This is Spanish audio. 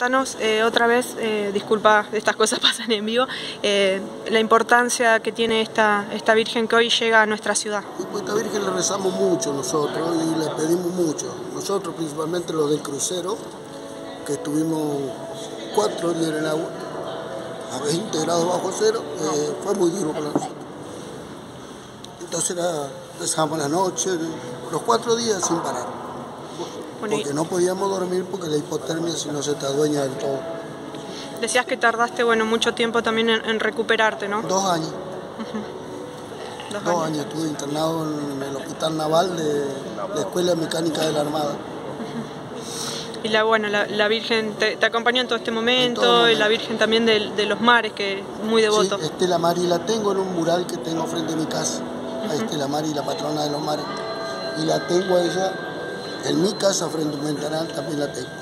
Danos eh, otra vez, eh, disculpa, estas cosas pasan en vivo, eh, la importancia que tiene esta, esta Virgen que hoy llega a nuestra ciudad. Pues esta Virgen le rezamos mucho nosotros y le pedimos mucho. Nosotros, principalmente los del crucero, que estuvimos cuatro días en el agua, a 20 grados bajo cero, fue muy duro para nosotros. Entonces era, rezamos la noche, los cuatro días sin parar. Bueno, y Porque no podíamos dormir porque la hipotermia si no se te adueña del todo. decías que tardaste bueno, mucho tiempo también en, en recuperarte, ¿no? Dos años. Dos Dos años. años estuve internado en el Hospital Naval de la Escuela Mecánica de la Armada. Y la, bueno, la, la Virgen te, te acompañó en todo este momento, y la. Virgen también de, de los mares, que es muy devoto. Sí, Estela Mari la tengo en un mural que tengo frente a mi casa. Ahí Estela Mari, la patrona de los mares. Y la tengo a ella en mi casa frente a un ventanal, también la tengo.